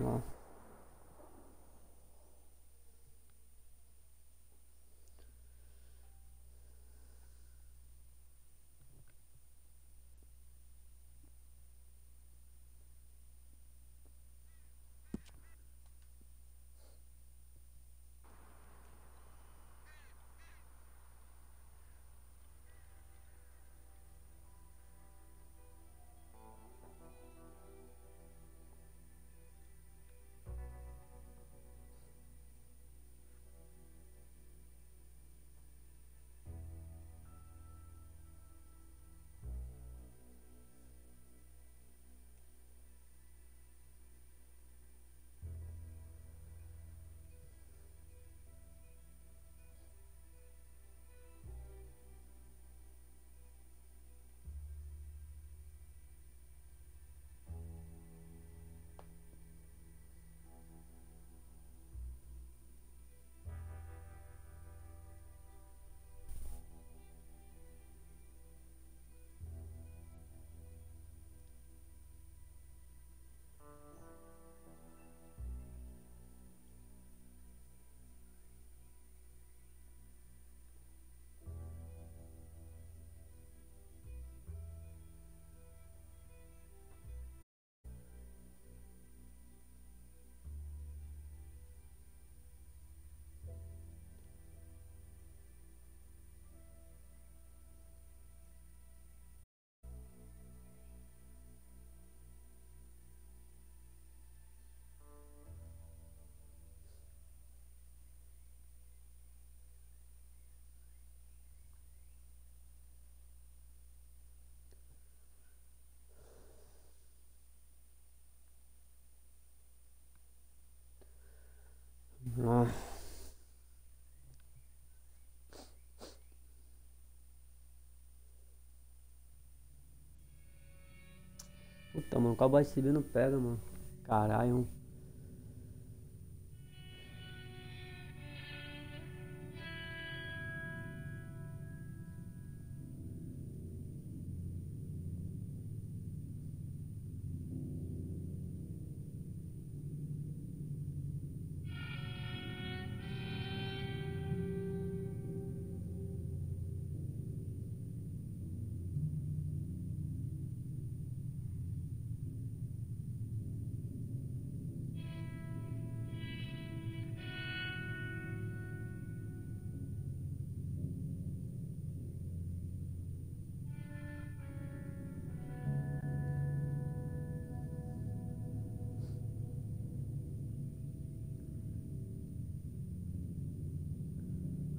lá. Ah. Puta, mano, o cowboy civil não pega, mano. Caralho.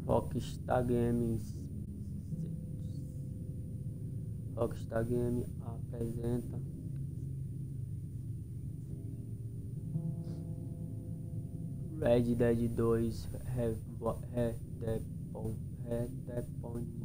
Rockstar Games Rockstar Game apresenta Red Dead 2 Redepon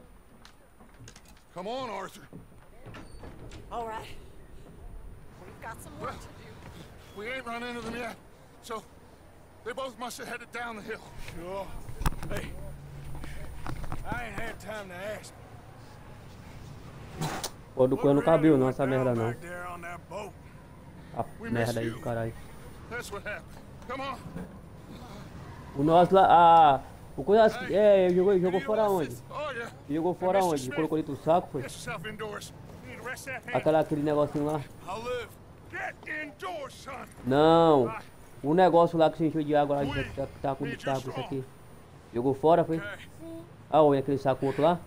Come on, Arthur. All right. We've got some work to do. We ain't run into them yet. So, they both must have headed down the hill. Sure. Hey, I ain't had time to ask. Pô, do Coelho não cabiu não essa merda não. Back there on that boat. A merda aí do caralho. That's what happened. Come on. O nosso lá. A, o coisa. É, jogou, jogou You fora left onde? this- Oh, yeah. Jogou Hey, fora Mr. onde? Smith, Colocou dentro do saco, foi? Get yourself indoors. You need to rest that hand. Aquela, aquele negocinho lá. I'll live. Get indoors, son. Não! O negócio lá que você encheu de água lá, que tá, tá com tá com isso aqui. Jogou fora, foi? Okay. Ah, olha aquele saco outro lá?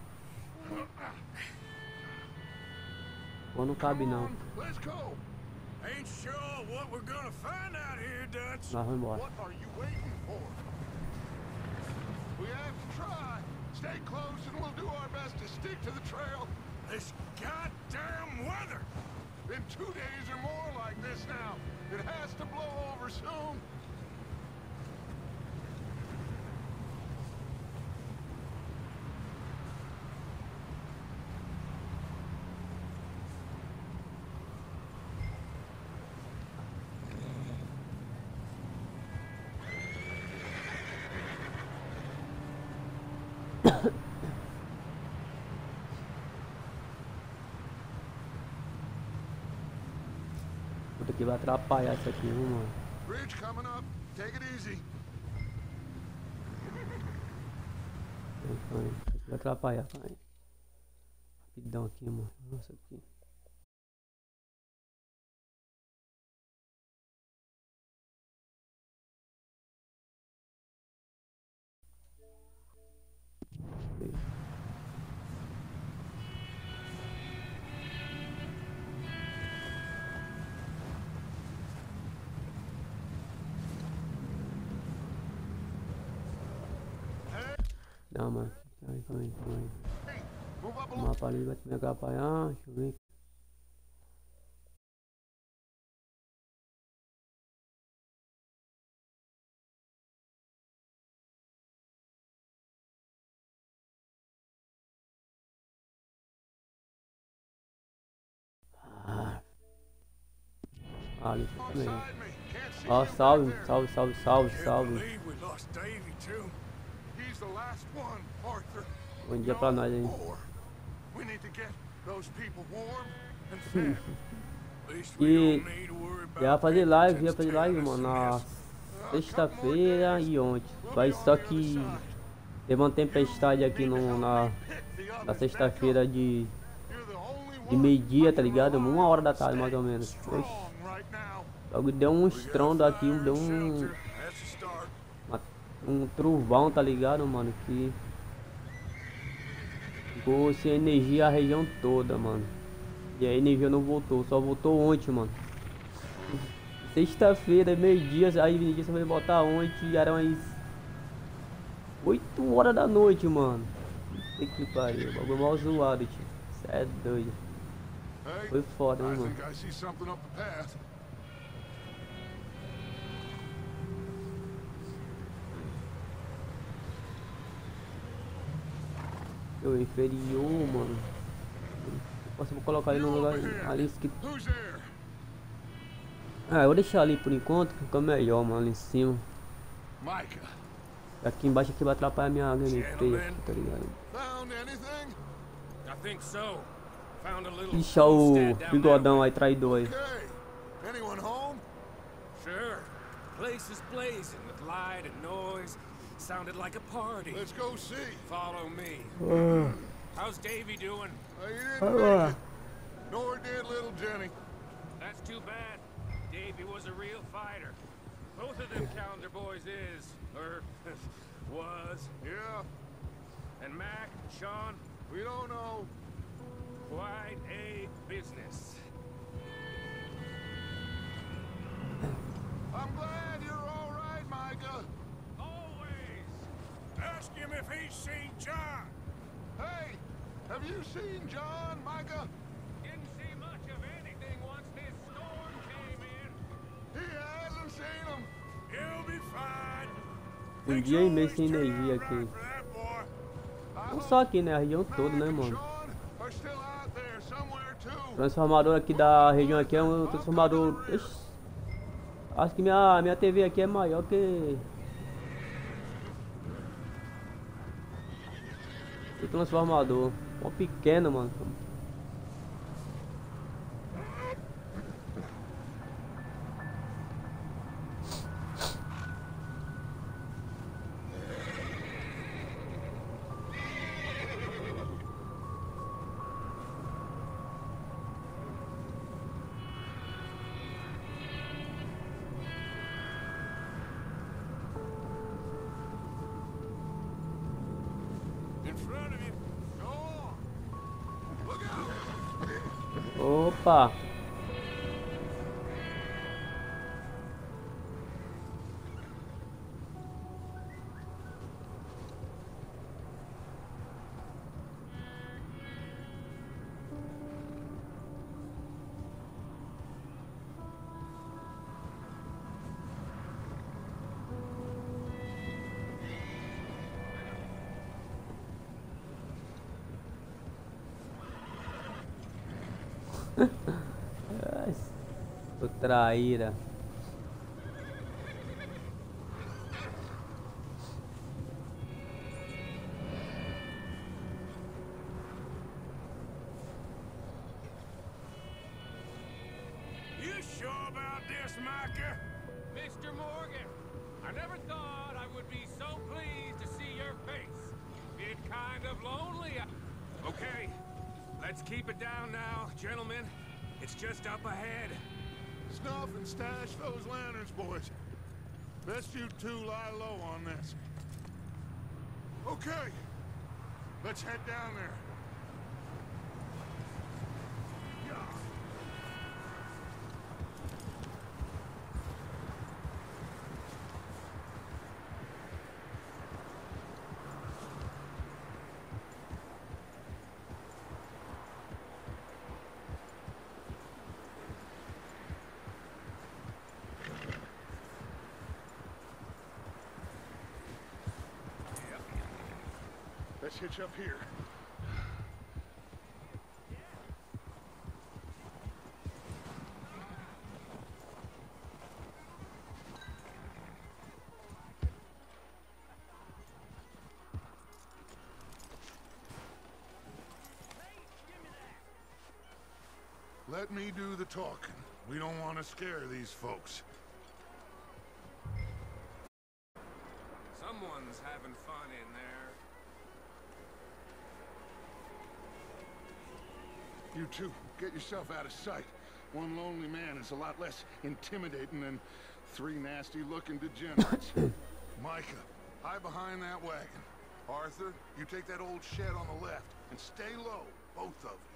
Pô, não cabe não. Let's go. Ain't sure what we're gonna find out here, Dutch. Nós vamos embora. What are you waiting for? We have to try. Stay close and we'll do our best to stick to the trail. This goddamn weather. Been two days or more like this now. It has to blow over soon. Puta que vai atrapalhar isso aqui, viu, mano? Bridge coming up. Take it easy. Vai, atrapalhar, vai. Rapidão aqui, mano. Nossa, aqui. Não, mano. Vai, vai, vai. O mapa ali vai te me atrapalhar. Deixa eu ver. Ah. Ali, tudo bem. Ó, oh, salve, salve, salve, salve, salve. Bom dia pra nós aí. More. We need to get those people warm and fed. At least we E don't need to worry about ia fazer them live, ia just fazer tearing live, us mano, to na bits. sexta-feira e ontem. Mas só que teve uma tempestade aqui no, na, na sexta-feira de, You're the only de one meio-dia, tá ligado? Uma hora da tarde mais ou menos. Oxi, strong right now. logo deu um estrondo aqui, deu um, um trovão, tá ligado, mano? Que sem energia a região toda, mano. E a energia não voltou, só voltou ontem, mano. Sexta-feira, meio-dia, aí ninguém só voltar ontem e eram as 8 horas da noite, mano. Puta que pariu, bagulho mal zoado, tio. Cê é doido. Foi foda, hein, mano. Eu inferior, mano. Posso colocar ele no lugar ali que? Ah, eu vou deixar ali por enquanto, que fica melhor, mano, ali em cima. Micah. Aqui embaixo aqui vai atrapalhar minha gameplay, tá ligado? Found anything? I think so. Found a little Ixi, ó o bigodão aí, traidor aí. Okay. Anyone home? Sure. Place is blazing with light and noise. Sounded like a party. Let's go see. Follow me. How's Davy doing? Uh, you didn't make it. Nor did little Jenny. That's too bad. Davy was a real fighter. Both of them Callander boys is, or was. Yeah, And Mac, Sean, we don't know. quite a business. I'm glad you're Ask him if he's seen John. Hey, have you seen John, Micah? Didn't see much of anything once this storm came in. He hasn't seen him. He'll be fine. Um dia e meio sem energia aqui. Não só aqui, né? A região toda, né, mano? Transformador aqui da região aqui é um transformador. Ixi, acho que minha, minha TV aqui é maior que. Transformador. Mó pequeno, mano. Traíra. Let's hitch up here. Let me do the talking. We don't want to scare these folks. Get yourself out of sight. One lonely man is a lot less intimidating than three nasty-looking degenerates. Micah, hide behind that wagon. Arthur, you take that old shed on the left, and stay low, both of you.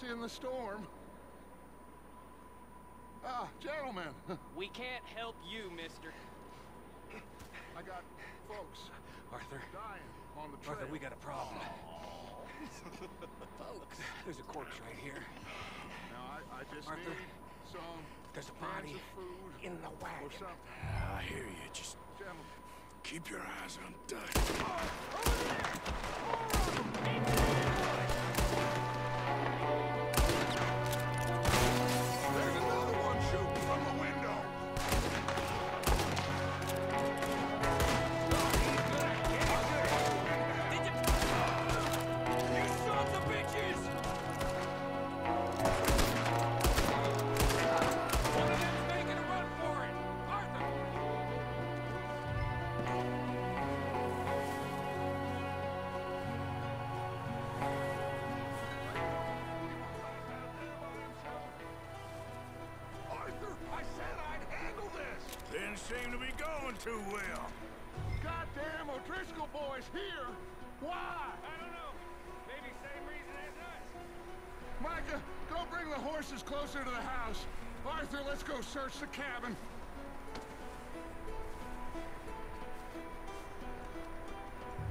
Lost in the storm. Ah, gentlemen, We can't help you, mister. I got folks Arthur. dying on the trail. Arthur, we got a problem. Folks, there's a corpse right here. Now, I, I just Arthur, need some There's a body of food in the or wagon. something. I hear you. Just Gentlemen, keep your eyes on Dutch. there's search the cabin.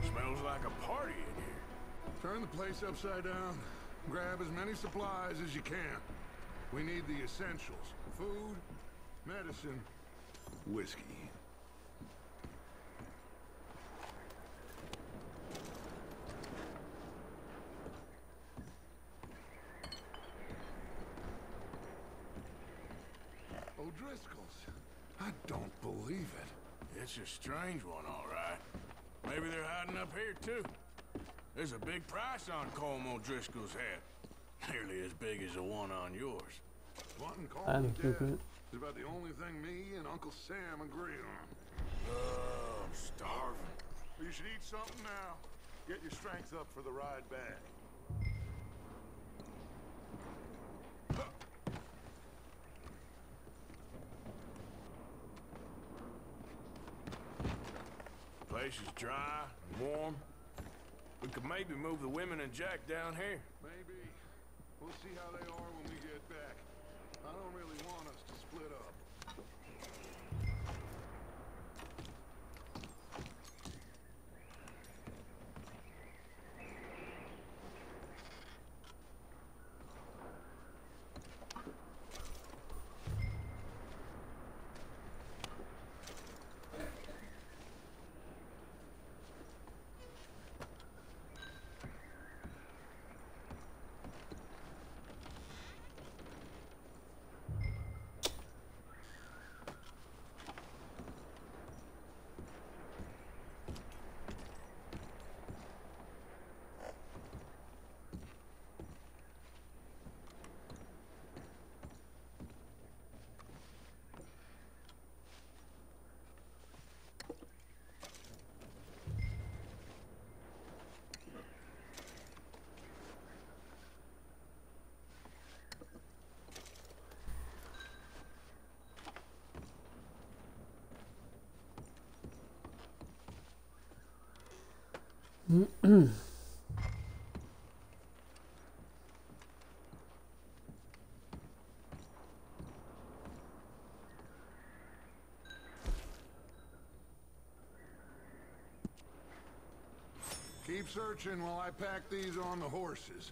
Smells like a party in here. Turn the place upside down. Grab as many supplies as you can. We need the essentials. Food, medicine, whiskey. O'Driscoll's. I don't believe it. It's a strange one, all right. Maybe they're hiding up here, too. There's a big price on Colm O'Driscoll's head. Nearly as big as the one on yours. Wanting I Colm don't think it. is about the only thing me and Uncle Sam agree on. Oh, I'm starving. You should eat something now. Get your strength up for the ride back. Place is dry and warm. We could maybe move the women and Jack down here. Maybe. We'll see how they are when we get back. I don't really want us to split up. Keep searching while I pack these on the horses.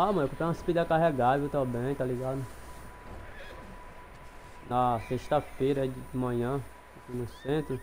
Ah, mano, eu comprei umas pilhas carregáveis também, tá ligado? Na sexta-feira de manhã, aqui no centro.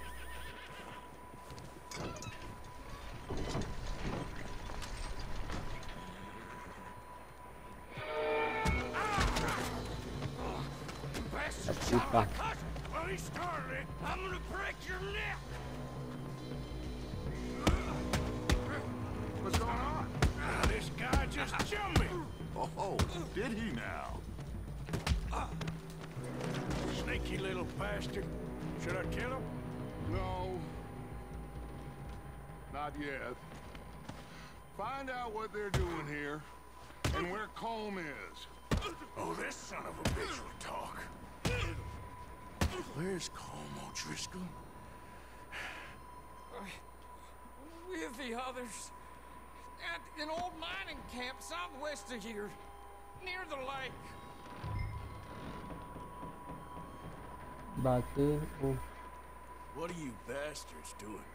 Yet. Find out what they're doing here and where Colm is. Oh, this son of a bitch will talk. Where's Colm O'Driscoll? With the others. At an old mining camp southwest of here. Near the lake. Bater o. Oh. What are you bastards doing?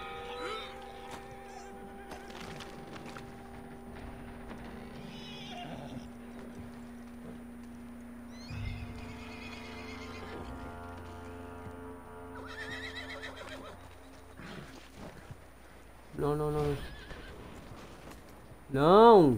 Não!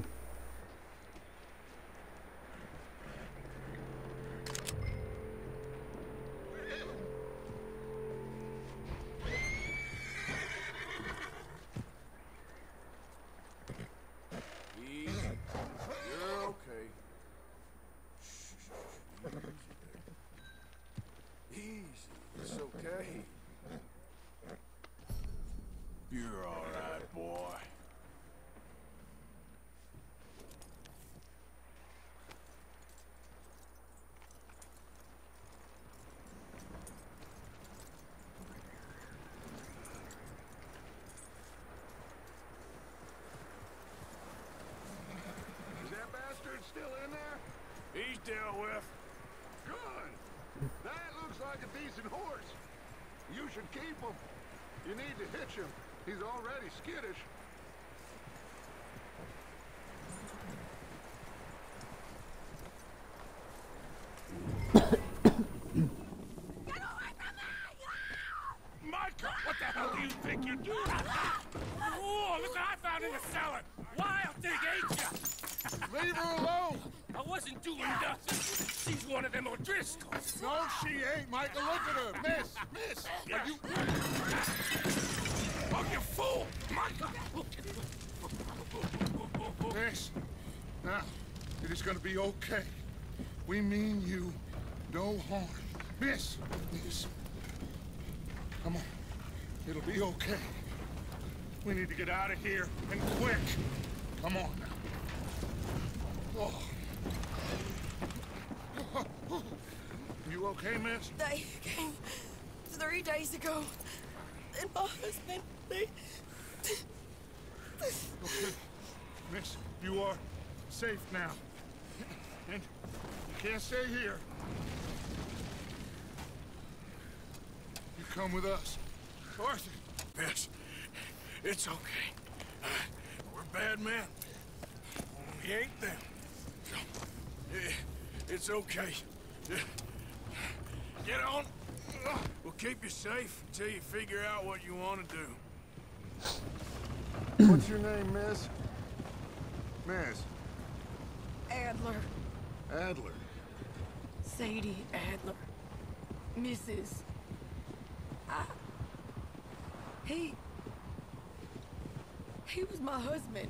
To hitch him. He's already skittish. Micah, what the hell do you think you're doing? Whoa, look what I found in the cellar. Wild thing, ain't ya? Leave her alone. I wasn't doing nothing. She's one of them O'Driscolls. No, she ain't, Micah. Look at her. Miss, miss. Are you... Oh, you fool! Micah! Miss. Now, it is gonna be okay. We mean you no harm. Miss, miss. Come on. It'll be okay. We need to get out of here, and quick. Come on now. Oh. You okay, miss? They came three days ago. And my husband, they... Okay. Miss, you are safe now. And you can't stay here. You come with us. Arthur. Yes, it's okay. Uh, we're bad men. We ain't them. It's okay. Get on. We'll keep you safe until you figure out what you want to do. What's your name, miss? Miss. Adler. Adler. Sadie Adler. Mrs. I... He... He was my husband.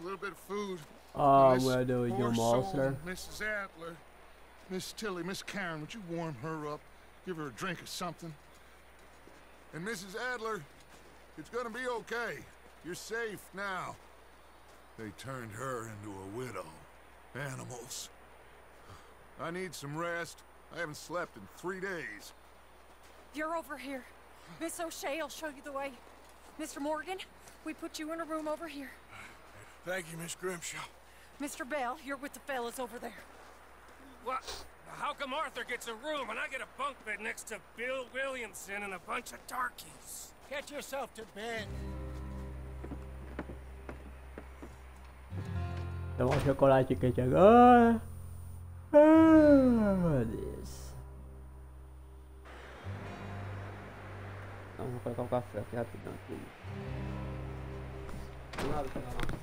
a little bit of food. And this moedor, poor your soul, monster. Mrs. Adler, Miss Tilly, Miss Karen, would you warm her up? Give her a drink or something? And Mrs. Adler, it's gonna be okay. You're safe now. They turned her into a widow. Animals. I need some rest. I haven't slept in three days. You're over here. Miss O'Shea will show you the way. Mr. Morgan, we put you in a room over here. Thank you, Miss Grimshaw. Mr. Bell, you're with the fellas over there. What? How come Arthur gets a room and I get a bunk bed next to Bill Williamson and a bunch of darkies? Get yourself to bed. Toma chocolate quente agora. Ah, meu Deus. Então, vou colocar o café aqui rapidão. Aqui. Do lado, do lado.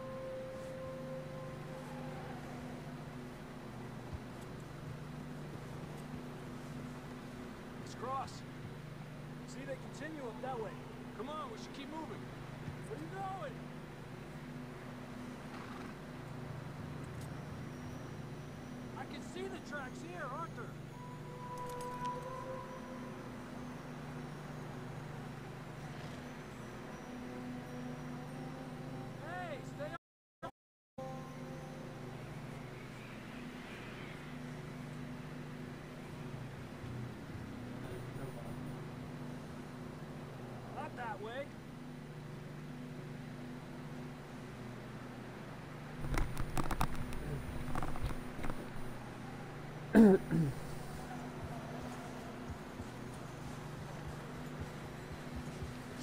See, they continue up that way. Come on, we should keep moving. Where are you going? I can see the tracks here, Arthur. Hey, stay Not that way. The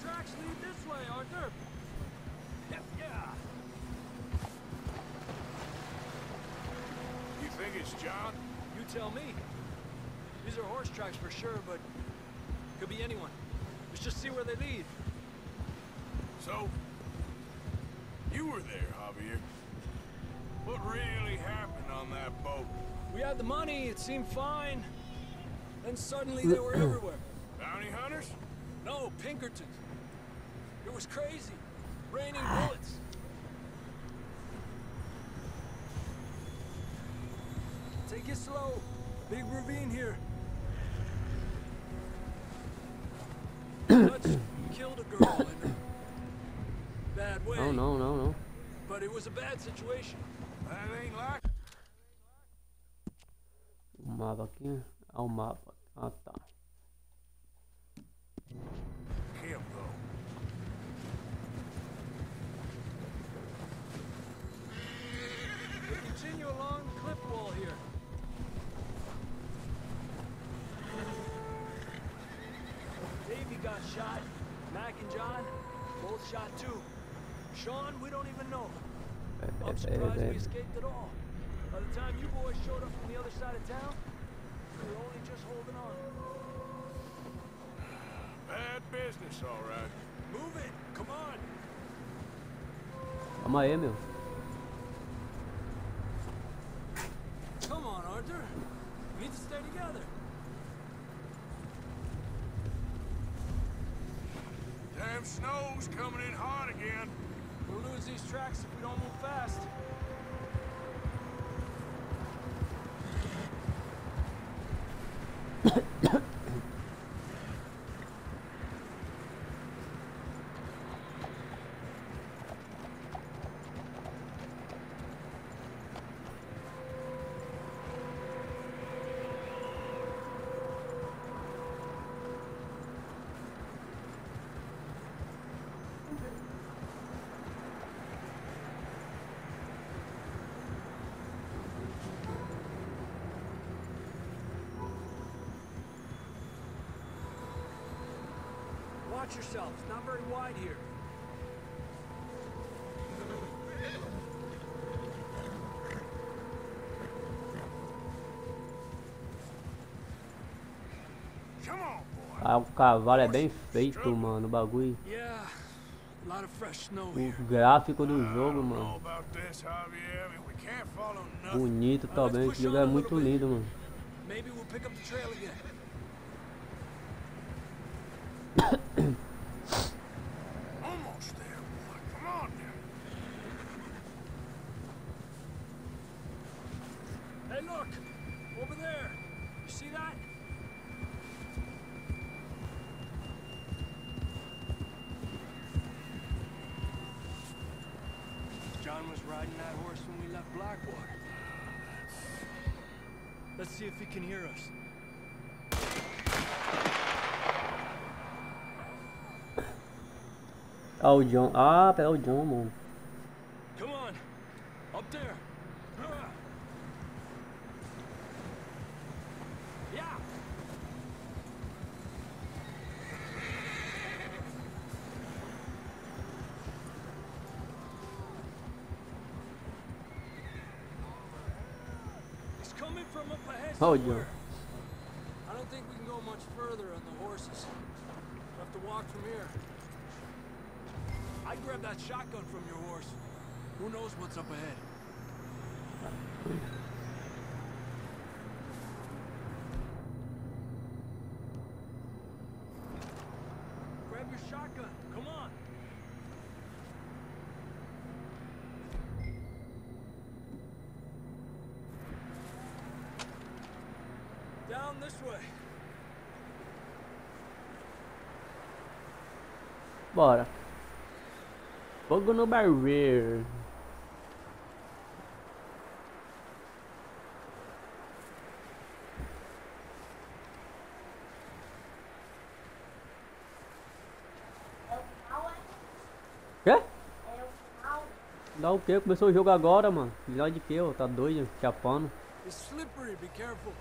tracks lead this way, Arthur. Yep, yeah. Think John? You tell me. These are horse tracks for sure, but could be anyone. Let's just see where they lead. So, you were there, Javier. What really happened on that boat? We had the money, it seemed fine. Then suddenly they were everywhere. Bounty hunters? No, Pinkertons. It was crazy. Raining bullets. Take it slow. Big ravine here. Dutch killed a girl in a bad way. Não, não, não, não. But it was a bad situation. That ain't like aqui. Ah, o Calma aí, meu. Come on, Arthur. We need to stay together. Damn snow's coming in hot again. We'll lose these tracks if we don't move fast. Watch yourself. It's not very wide here. Come on, boy. Ah, o cavalo é bem feito, mano. O bagulho. O gráfico do jogo, mano. Bonito também. Esse jogo é muito lindo, mano. Maybe we'll pick up the trail again. Ah, John. Ah, o John, mano. Come on! Up there! Ah. Yeah! Bora. Fogo no barreiro. Quê? Dá o quê? Começou o jogo agora, mano. Melhor de que eu, tá doido, chapando. It's slippery, be careful.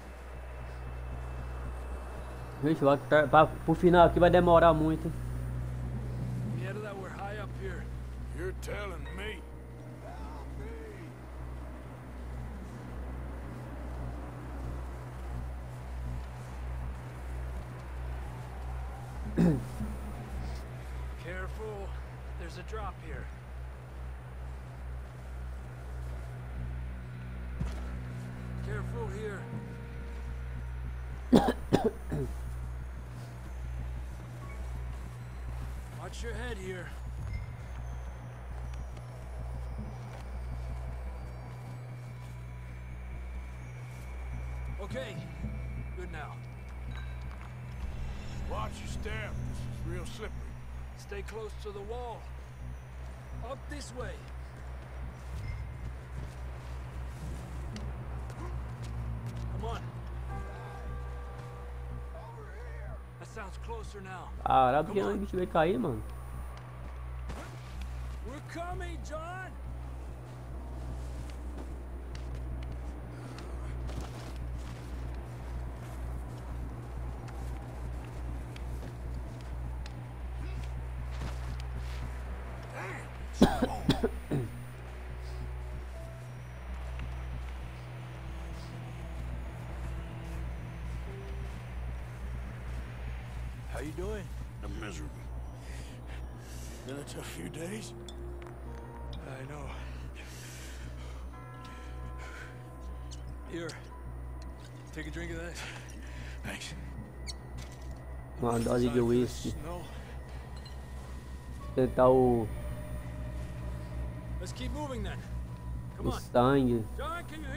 Gente, vai, tá, pra, pro final aqui vai demorar muito. Okay, good now. Watch your step. This is real slippery. Stay close to the wall. Up this way. Come on. That sounds closer now. Caralho, porque o bicho veio cair, mano. We're coming, John! Uma dose de whisky. Tentar o, Let's keep moving then. Come o on. sangue. John, can you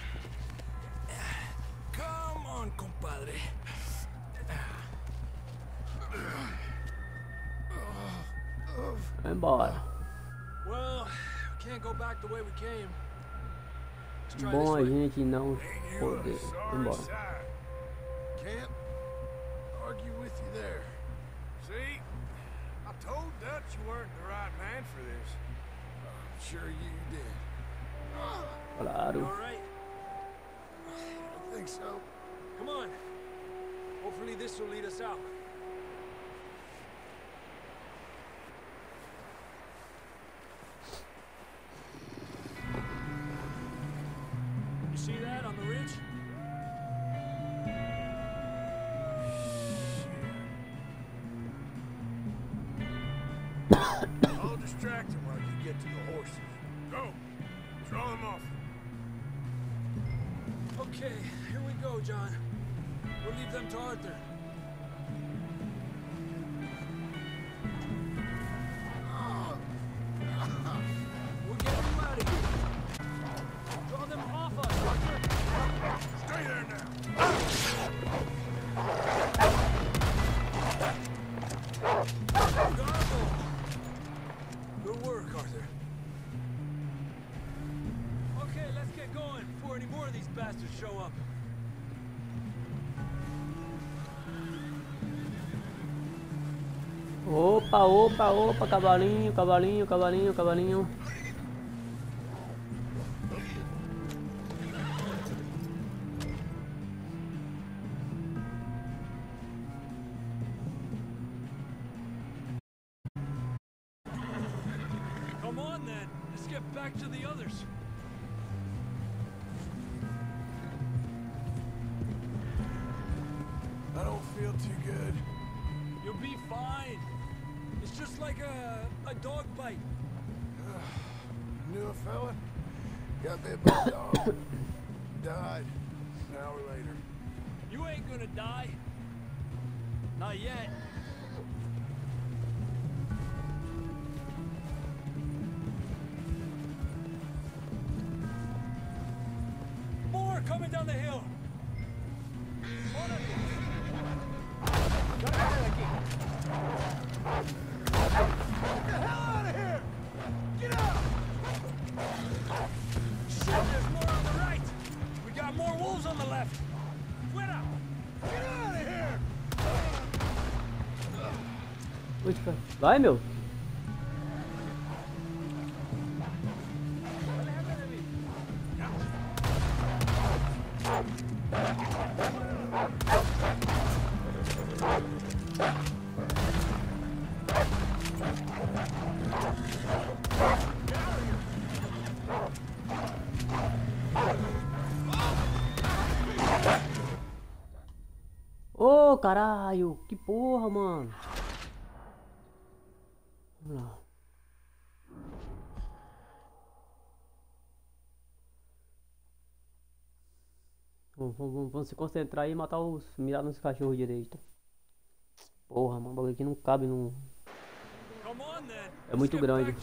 Let's try Bom a gente não poder embora. Can't argue with you there. See? I told Dutch you weren't the right man for this. I'm sure you did. You Claro. This will lead us out. You see that on the ridge? I'll distract him while you get to the horses. Go. Draw them off. Okay, here we go, John. We'll leave them to Arthur. Opa, opa, opa, cavalinho, cavalinho, cavalinho, cavalinho. Vai, meu. Vamos, vamos- vamos se concentrar aí e matar os. mirar nos cachorros direito. Porra, mano, o bagulho aqui não cabe num. Then. É muito grande.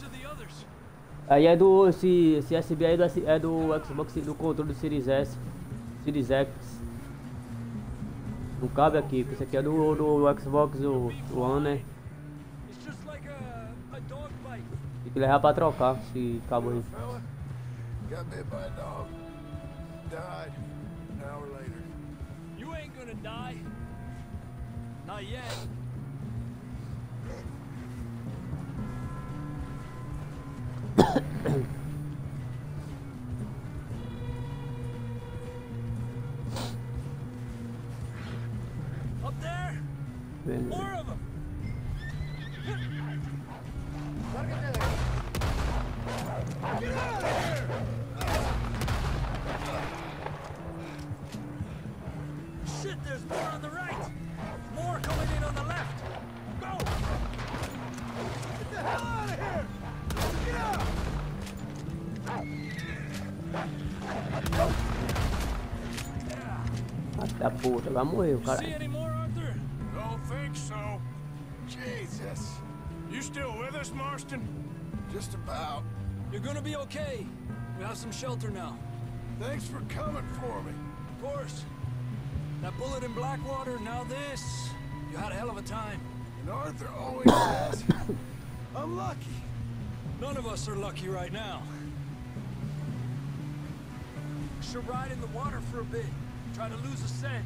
Aí é do. Esse, esse SB aí é do, é do Xbox do controle do Series S. Series X. Não cabe aqui, porque esse aqui é do, do Xbox o, o One, né? It's just like a, a dog bite. Tem que levar pra trocar esse cabo aí. Gonna die. Not yet. Arthur? Don't think so. Jesus. You still with us, Marston? Just about. You're gonna be okay. We have some shelter now. Thanks for coming for me. Of course. That bullet in Blackwater, now this. You had a hell of a time. And Arthur always says, I'm lucky. None of us are lucky right now. Should ride in the water for a bit. Try to lose a scent.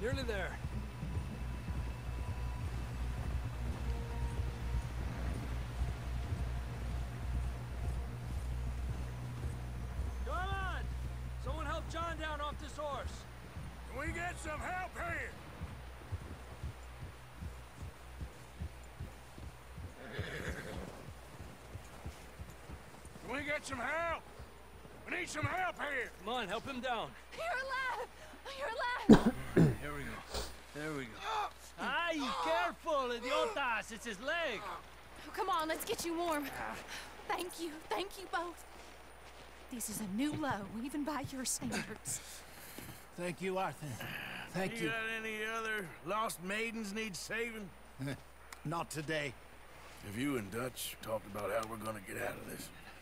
Nearly there. Come on! Someone help John down off this horse. Can we get some help here? Can we get some help? We need some help here. Come on, help him down. You're alive! You're alive! There we go. There we go. Ay, careful, idiotas! It's his leg. Oh, come on, let's get you warm. Thank you, thank you both. This is a new low, even by your standards. Thank you, Arthur. Thank you. you. got any other lost maidens need saving? Not today. Have you and Dutch talked about how we're gonna get out of this?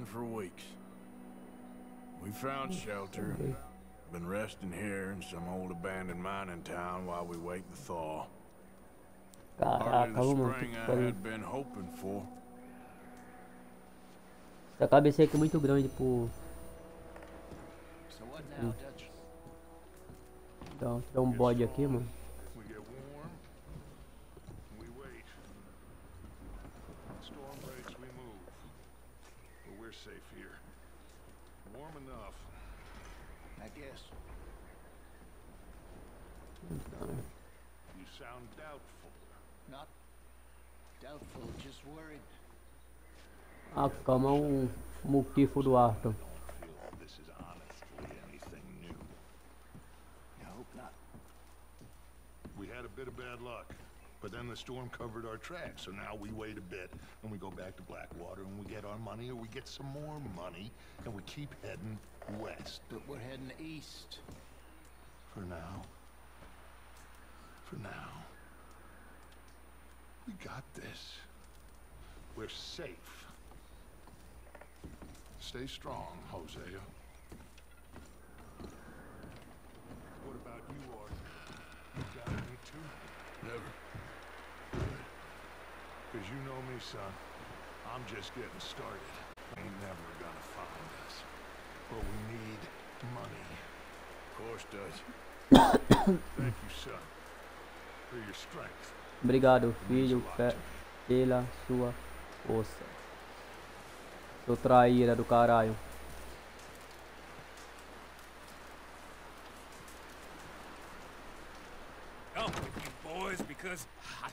Have been for weeks. We found shelter. Been resting here in some old abandoned mining town while we wait the thaw. Hardly the spring I pariu. had been hoping for. Essa cabeça aqui é muito grande pro. So what now, now, Dutch? Então, tiver um bode aqui, mano. I guess. You sound doubtful. Not doubtful, just worried. A cama é um motivo do Arthur. We had a bit of bad luck, but then the storm covered our tracks, so now we wait a bit, and we go back to Blackwater, and we get our money, or we get some more money, and we keep heading west. But we're heading east. For now. For now. We got this. We're safe. Stay strong, Hosea. What about you, Arthur? You got any too? Never. Good. Cause you know me, son. I'm just getting started. Ain't never gonna find us. But we need money. Of course, Dutch. Thank you, son. For your strength. Obrigado, filho, pe- pela sua força. Seu traíra do caralho. Up with you boys because I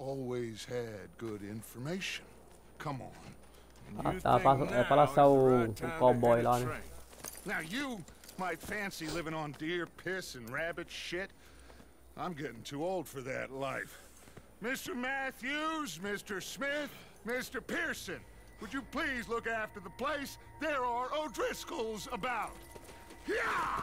always had good information. Come on. Ah, tá, passa- é pra lançar o, o cowboy lá, né? Now you might fancy living on deer piss and rabbit shit. I'm getting too old for that life. Mr. Matthews, Mr. Smith, Mr. Pearson, would you please look after the place? There are O'Driscolls about. Yeah!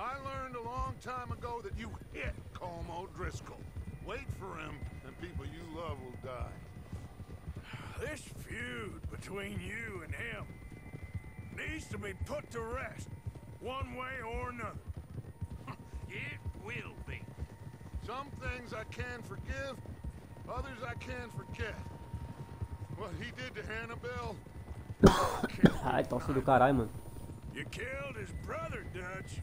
I learned a long time ago that you hit Colm O'Driscoll. Wait for him, and people you love will die. This feud between you and him needs to be put to rest, one way or another. it will be. Some things I can forgive, others I can't forget. What he did to Annabelle. Ai, tosse do caralho, mano. You killed his brother, Dutch.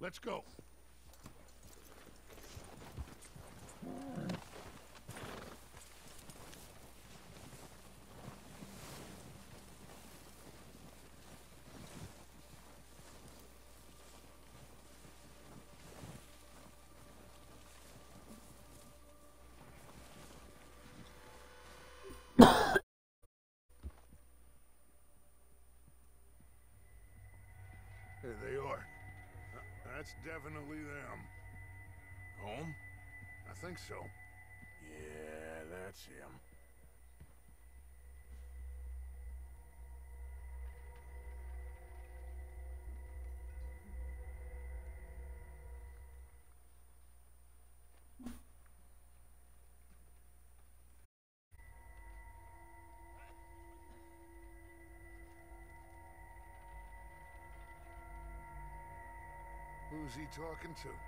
Let's go. Think so. Yeah, that's him. Who's he talking to?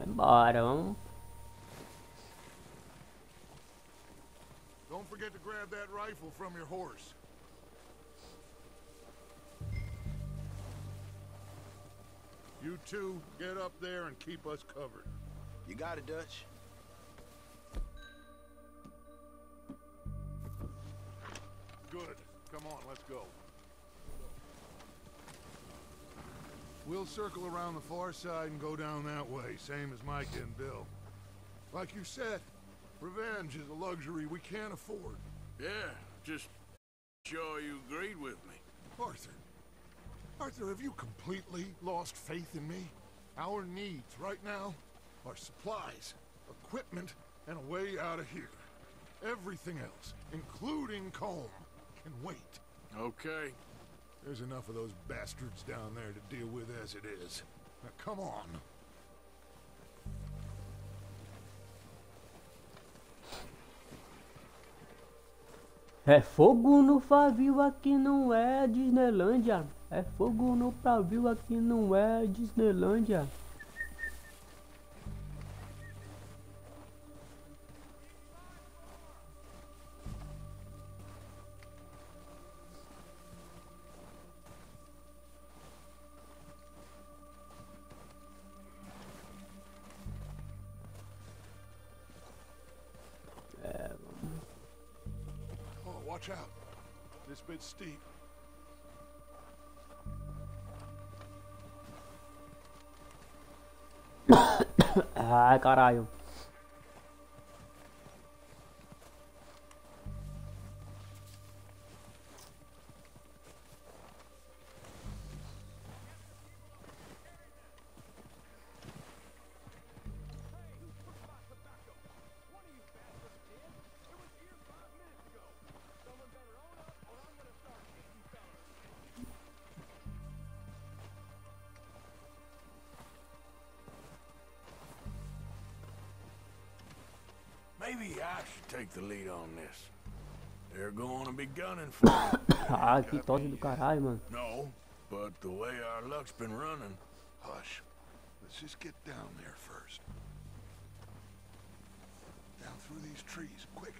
Embora, vamos. Don't forget to grab that rifle from your horse. You two, get up there and keep us covered. You got it, Dutch. Good. Come on, let's go. We'll circle around the far side and go down that way, same as Mike and Bill. Like you said, revenge is a luxury we can't afford. Yeah, just sure you agreed with me. Arthur. Arthur, have you completely lost faith in me? Our needs right now are supplies, equipment, and a way out of here. Everything else, including Colm, can wait. Okay. There's enough of those bastards down there to deal with as it is. Now come on. É fogo no pavio aqui não é Disneylândia. É fogo no pavio aqui não é Disneylândia. Take the lead on this. They're going to be gunning for ah, que tosse do caralho, mano. No, but the way our luck's been running. Hush. Let's just get down there first. Down through these trees, quick.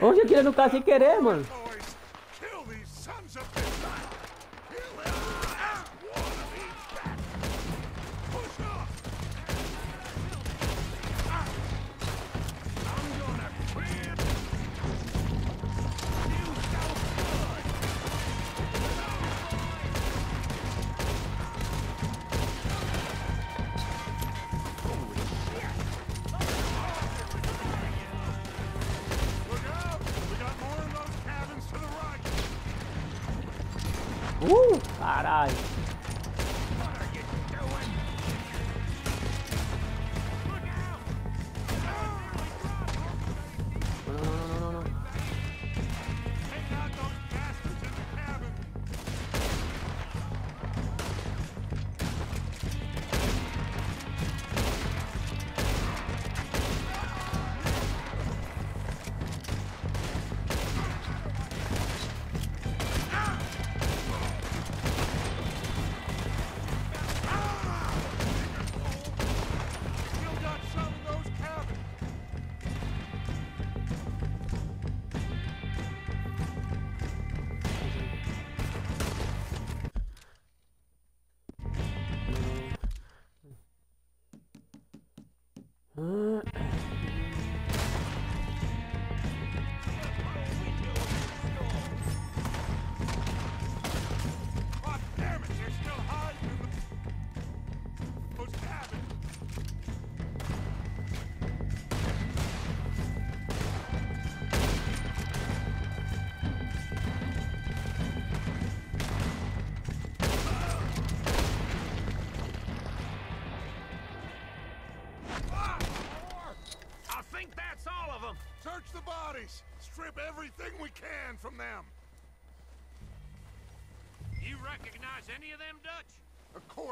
Onde eu queria no carro sem querer, mano?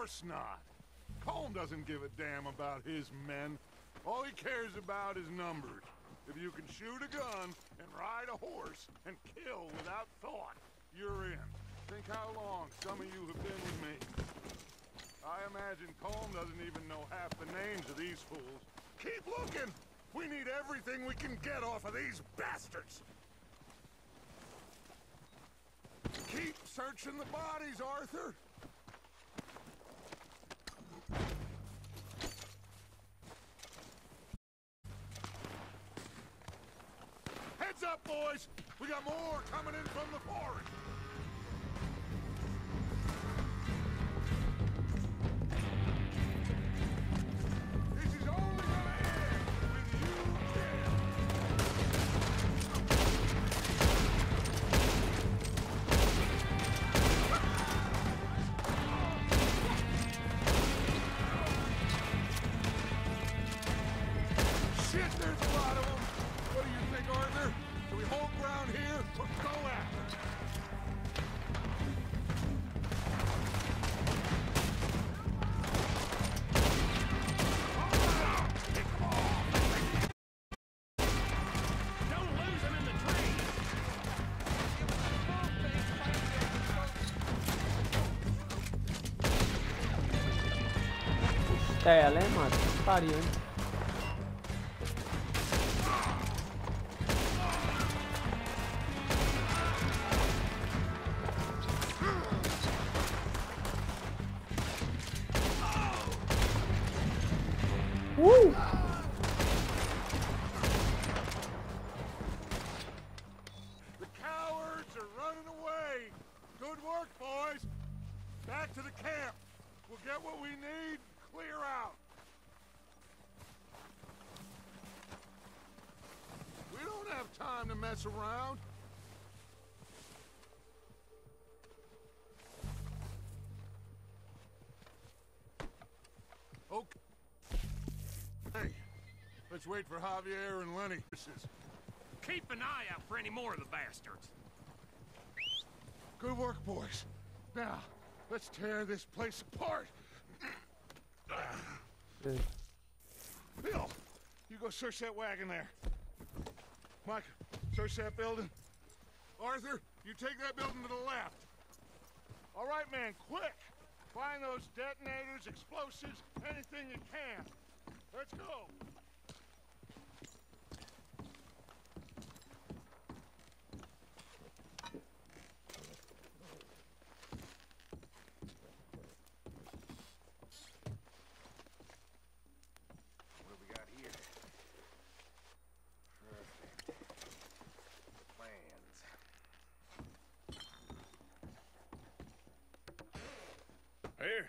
Course not. Colm doesn't give a damn about his men. All he cares about is numbers. If you can shoot a gun and ride a horse and kill without thought, you're in. Think how long some of you have been with me. I imagine Colm doesn't even know half the names of these fools. Keep looking! We need everything we can get off of these bastards! Keep searching the bodies, Arthur! Heads up, boys! We got more coming in from the forest! Tela, hein, mano? Pariu, hein? Wait for Javier and Lenny. Keep an eye out for any more of the bastards. Good work, boys. Now, let's tear this place apart. Good. Bill, you go search that wagon there. Mike, search that building. Arthur, you take that building to the left. All right, man, quick. Find those detonators, explosives, anything you can. Let's go. What do we got here? Perfect. Plans. Here.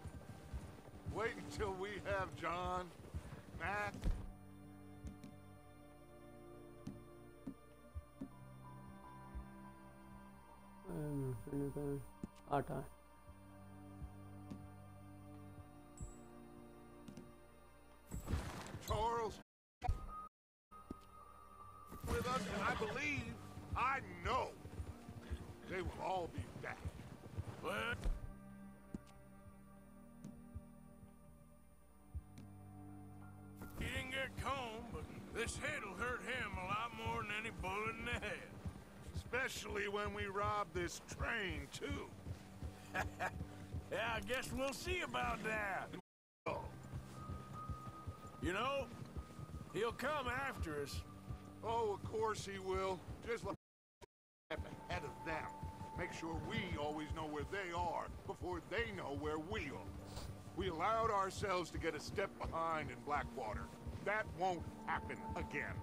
Wait until we have John, Matt, Hum, ele tá- Ah, when we rob this train, too. Yeah, I guess we'll see about that. You know, he'll come after us. Oh, of course he will. Just like ahead of them. Make sure we always know where they are before they know where we are. We allowed ourselves to get a step behind in Blackwater. That won't happen again.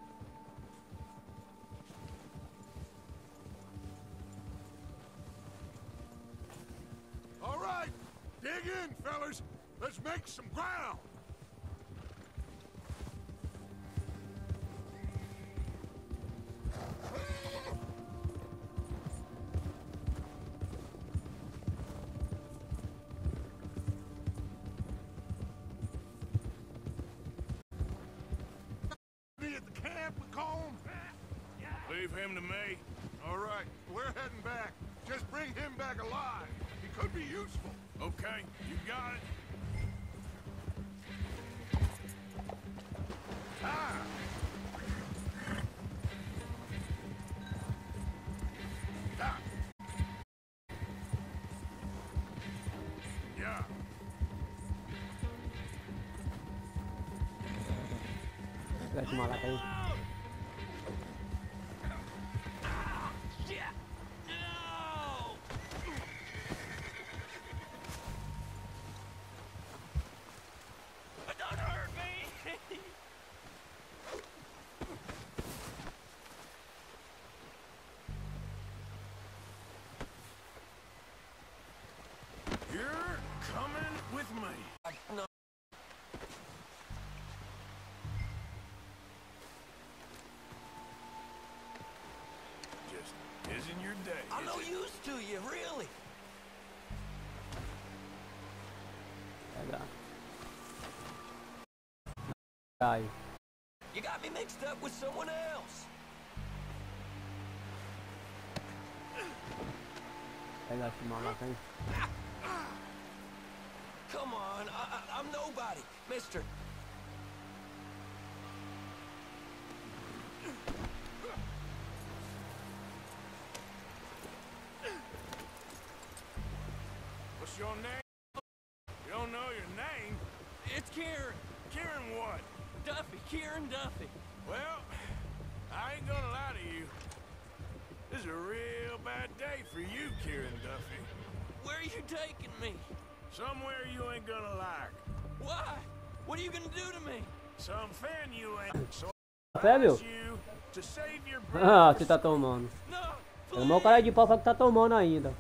Let's make some ground. At the camp with Leave him to me. All right, we're heading back. Just bring him back alive. He could be useful. Okay, you got it. malah kayaknya You're with me. Ai. You got me mixed up with someone else. Pegar esse maluco aí. Come on, I, I, I'm nobody, mister. What's your name? You don't know your name? It's Kieran. Kieran what? Duffy, Kieran Duffy. Well, I ain't gonna lie to you. This is a real bad day for you, Kieran Duffy. Where are you taking me? Somewhere you ain't gonna like. Why? What are you gonna do to me? Something you ain't. So Sério? Ah, você tá tomando. É o maior cara de pau que tá tomando ainda.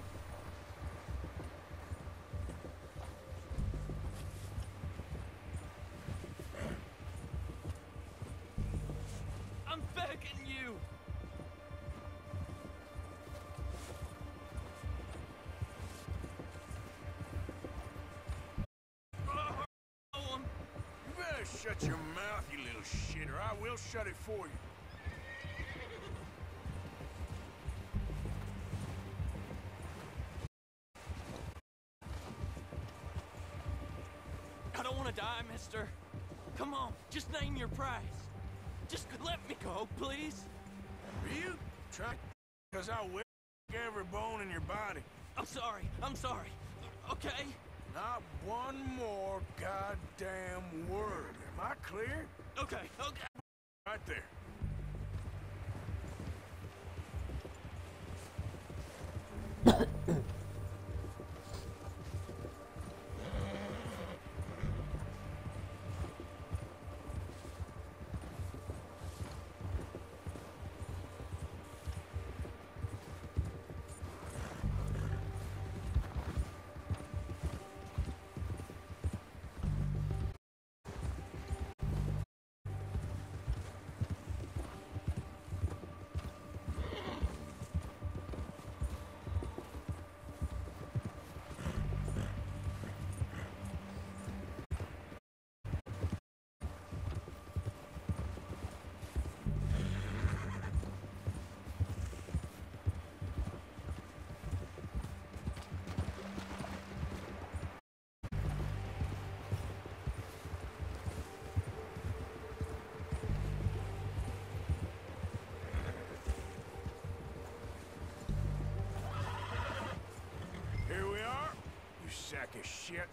Sack of shit.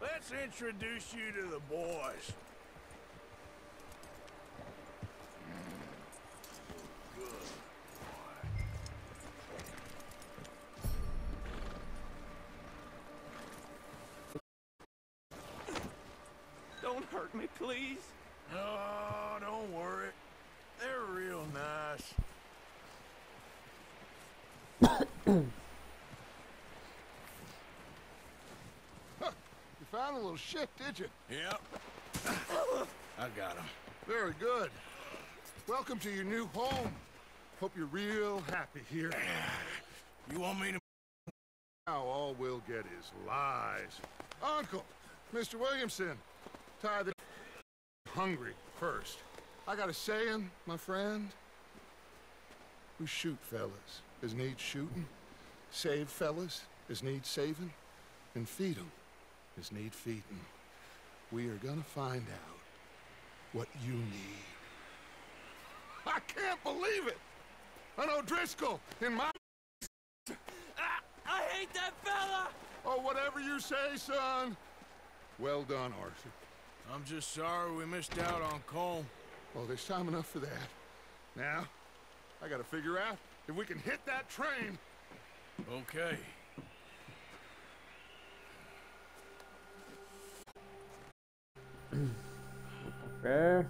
Let's introduce you to the boys. Don't hurt me, please. No, don't worry. They're real nice. A little shit, did you? Yep. I got him. Very good. Welcome to your new home. Hope you're real happy here. You want me to? Now all we'll get is lies. Uncle, Mr. Williamson, tie the hungry first. I got a saying, my friend. We shoot fellas as need shooting, save fellas as need saving, and feed 'em as need feeding. We are gonna find out what you need. I can't believe it! An O'Driscoll in my I, I hate that fella! Oh, whatever you say, son. Well done, Arthur. I'm just sorry we missed out on Colm. Oh, there's time enough for that. Now, I gotta figure out if we can hit that train. Okay. Café.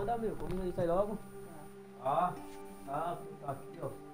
Anda, meu, vamos isso aí logo. Ah, tá, tá aqui, ó.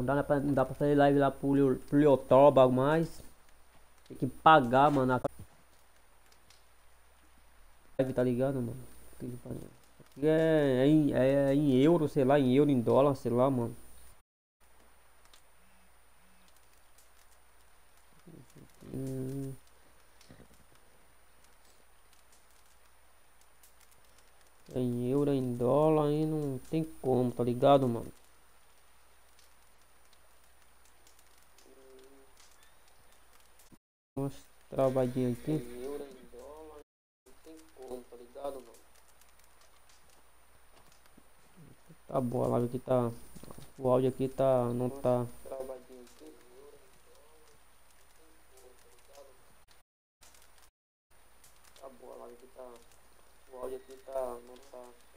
Não dá pra, não dá pra fazer live lá pro, Liotoba, mas. Tem que pagar, mano. A live, tá ligado, mano? É, é, em, é em euro, sei lá, em euro, em dólar, sei lá, mano. Hum. Em euro, em dólar, aí não tem como, tá ligado, mano? Umas travadinhas aqui. Tá bom, a live aqui tá. O áudio aqui tá. não tá. Tá bom, a live aqui tá. O áudio aqui tá. não tá.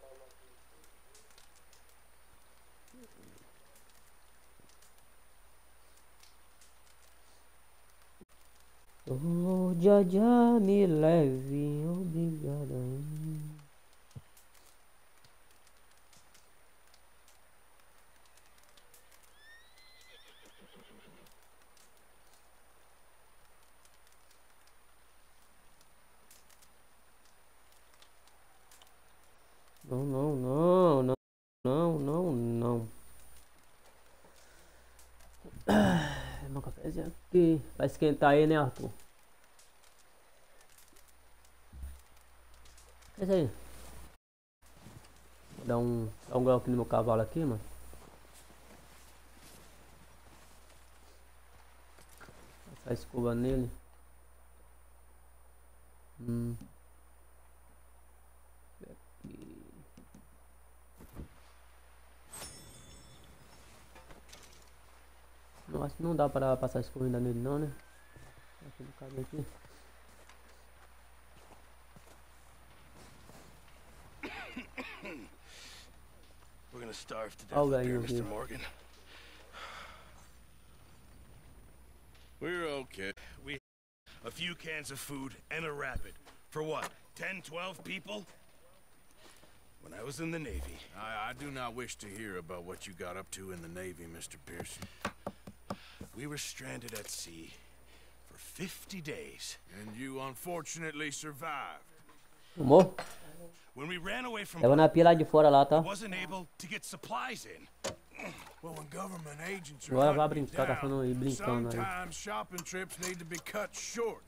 Oh, já já me leve, obrigada. Não, não, não, não, não, não, não. Meu cafezinho aqui. Vai esquentar aí, né, Arthur? É isso aí. Vou dar um, dar um aqui no meu cavalo aqui, mano. Passar a escova nele. Hum. Não, acho que não dá para passar escova ainda nele não, né? Aqui no caminho aqui. We're gonna starve to death I'll up let here, you Mr. do. Morgan. We're okay. We a few cans of food and a rapid. For what? 10, 12 people? When I was in the Navy. I, I do not wish to hear about what you got up to in the Navy, Mr. Pearson. We were stranded at sea for 50 days. And you unfortunately survived. Tomou? When we ran away from Leva na pia lá de fora lá, tá? wasn't able to get supplies in. Well, when government agents are Agora vai brincar, tá down, falando aí, brincando aí. sometimes shopping trips need to be cut short.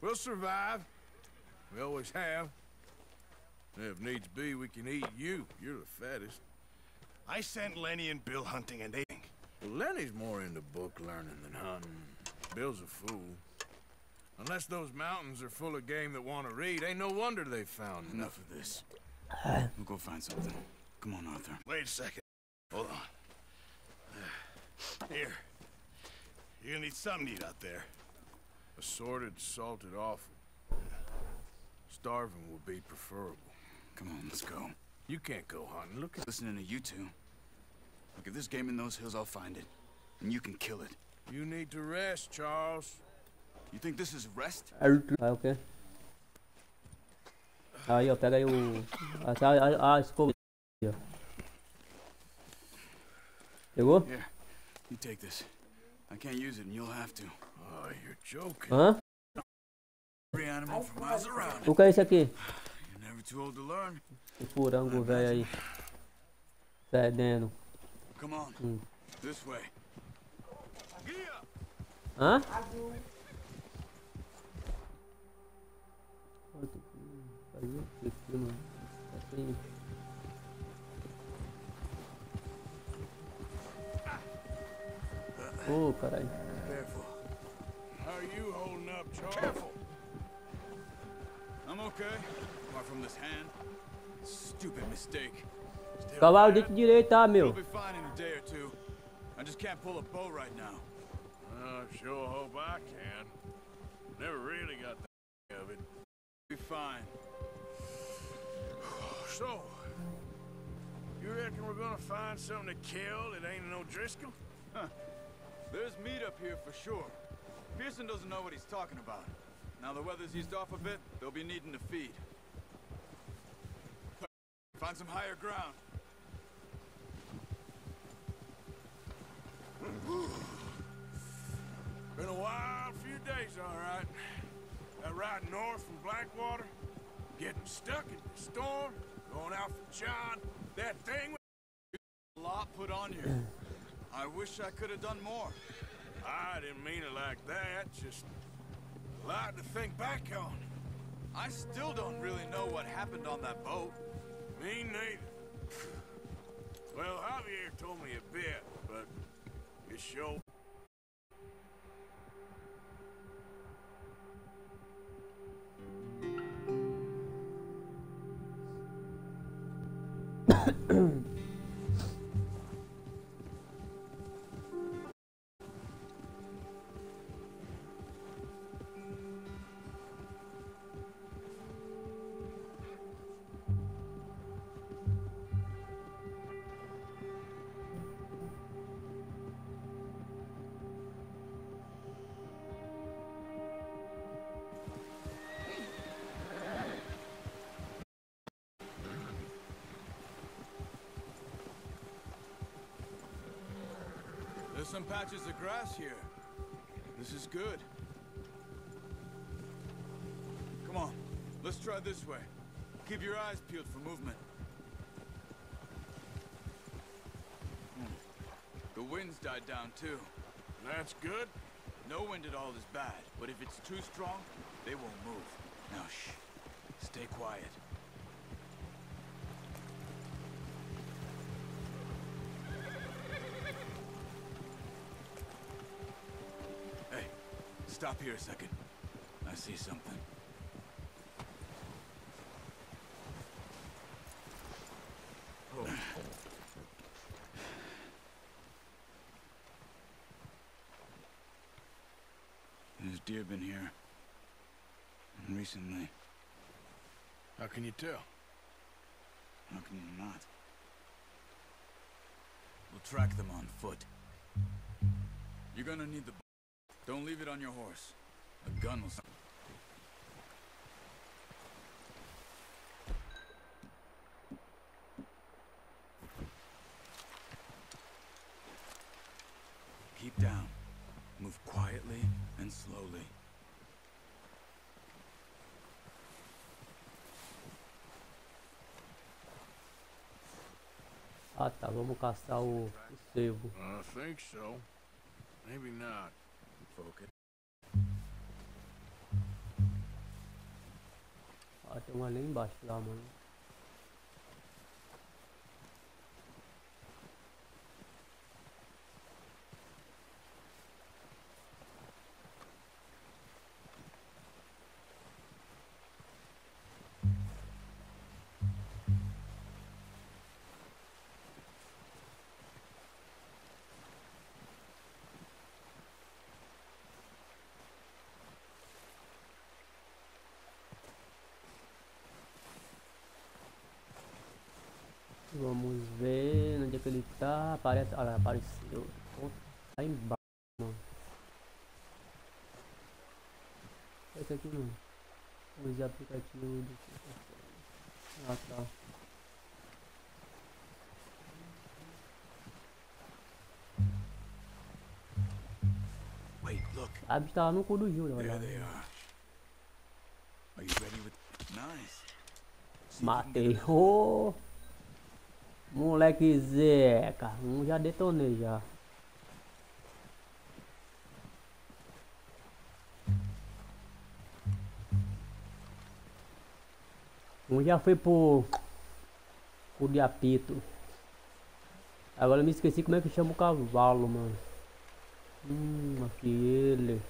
We'll survive. We always have. If needs be, we can eat you. You're the fattest. I sent Lenny and Bill hunting and they Well, Lenny's more into book learning than hunting. Bill's a fool. Unless those mountains are full of game that want to read, ain't no wonder they found Enough of this. We'll go find something. Come on, Arthur. Wait a second. Hold on. Here. You're gonna need something to eat out there. Assorted, salted offal. Starving will be preferable. Come on, let's go. You can't go hunting. Look at Listening to you two. Look, if there's game in those hills, I'll find it. And you can kill it. You need to rest, Charles. You think this is rest? Vai o quê? Aí, ó, pega aí o. A, a, a escova. Aí, ó. Pegou? Here, you take this. I can't use it, and you'll have to. Oh, you're joking. Hã? Every animal miles around. O que é isso aqui? You're never too old to learn. O furango velho aí. Fedendo. Come on. Hum. This way. Hã? Fazer uh, o oh, que aqui, mano? Tá sem- Ô, caralho. Careful. How are you holding up, Charles? Careful. I'm okay. Apart from this hand. Stupid mistake. Still, Cavalo de direito, tá, meu? We'll be fine in a day or two. I just can't pull a bow right now. I sure hope I can. Never really got the hang of it. Be fine. So, you reckon we're gonna find something to kill that ain't no Driscoll? Huh. There's meat up here for sure. Pearson doesn't know what he's talking about. Now the weather's eased off a bit, they'll be needing to feed. Find some higher ground. Been a wild few days, all right. That ride north from Blackwater, getting stuck in the storm, going out for John, that thing A lot put on you. I wish I could have done more. I didn't mean it like that, just a lot to think back on. I still don't really know what happened on that boat. Me neither. Well, Javier told me a bit, but it sure patches of grass here. This is good. Come on, let's try this way. Keep your eyes peeled for movement. Hmm. The wind's died down too. That's good. No wind at all is bad, but if it's too strong, they won't move. Now shh. Stay quiet. Stop here a second. I see something. Oh. There's deer been here. Recently. How can you tell? How can you not? We'll track them on foot. You're gonna need the... Don't leave it on your horse. A gun will... Keep down. Move quietly and slowly. Ah tá, vamos caçar o, o cervo. I think so. Maybe not. Focus. Ah, tem um Aparece. Olha, apareceu. Tá embaixo, mano. Esse aqui não. Use aplicativo do. Ah tá. Wait, look. A bicha tava no cu do Júlio, There olha. they are. Are you ready with... Nice. Matei. Ô! Moleque Zeca. Um já detonei já. Um já foi pro. Pro de apito. Agora eu me esqueci como é que chama o cavalo, mano. Hum, aqui ele.